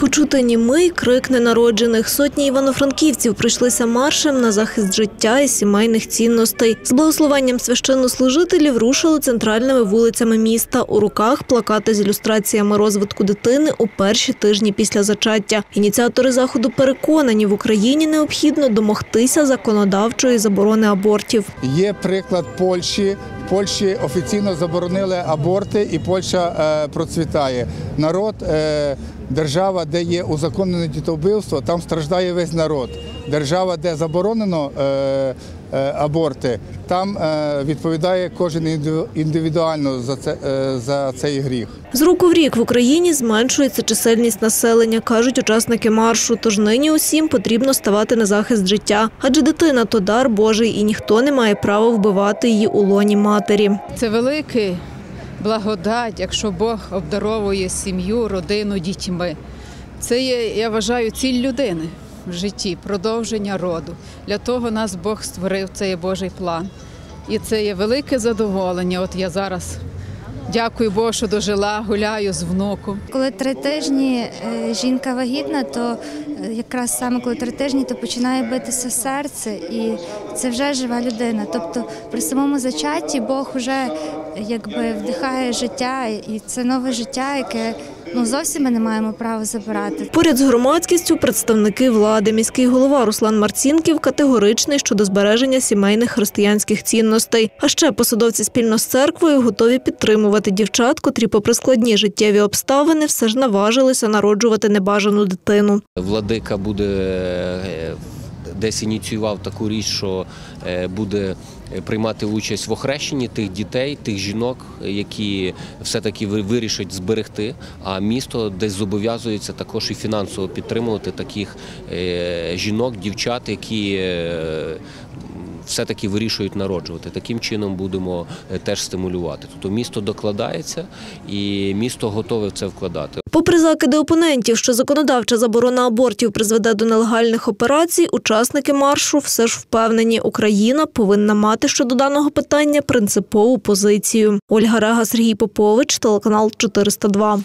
Почути німий крик ненароджених. Сотні івано-франківців прийшлися маршем на захист життя і сімейних цінностей. З благословенням священнослужителів рушили центральними вулицями міста. У руках плакати з ілюстраціями розвитку дитини у перші тижні після зачаття. Ініціатори заходу переконані, в Україні необхідно домогтися законодавчої заборони абортів. Є приклад Польщі. Польщі офіційно заборонили аборти, і Польща е, процвітає. Народ, е, держава, де є узаконене дітовбивство, там страждає весь народ. Держава, де заборонено е, аборти, там е, відповідає кожен індивідуально за, це, е, за цей гріх. З року в рік в Україні зменшується чисельність населення, кажуть учасники маршу. Тож нині усім потрібно ставати на захист життя. Адже дитина то дар Божий, і ніхто не має права вбивати її у лоні матері. Це великий благодать, якщо Бог обдаровує сім'ю, родину дітьми. Це є, я вважаю, ціль людини в житті, продовження роду. Для того нас Бог створив, це є Божий план. І це є велике задоволення. От я зараз дякую Богу, що дожила, гуляю з внуком. Коли три тижні е, жінка вагітна, то е, якраз саме коли три тижні, то починає битися серце, і це вже жива людина. Тобто при самому зачатті Бог вже якби вдихає життя, і це нове життя, яке ну зовсім ми не маємо права забирати. Поряд з громадськістю представники влади. Міський голова Руслан Марцінків категоричний щодо збереження сімейних християнських цінностей. А ще посадовці спільно з церквою готові підтримувати дівчат, котрі, попри складні життєві обставини, все ж наважилися народжувати небажану дитину. Владика буде е, десь ініціював таку річ, що е, буде приймати участь в охрещенні тих дітей, тих жінок, які все-таки ви- вирішать зберегти. А місто десь зобов'язується також і фінансово підтримувати таких е, жінок, дівчат, які е, все-таки вирішують народжувати. Таким чином будемо е, теж стимулювати. Тобто місто докладається і місто готове в це вкладати. Попри закиди опонентів, що законодавча заборона абортів призведе до нелегальних операцій, учасники маршу все ж впевнені, Україна повинна мати щодо даного питання принципову позицію. Ольга Рега, Сергій Попович, телеканал 402.